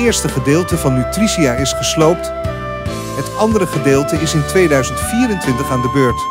eerste gedeelte van Nutricia is gesloopt. Het andere gedeelte is in 2024 aan de beurt.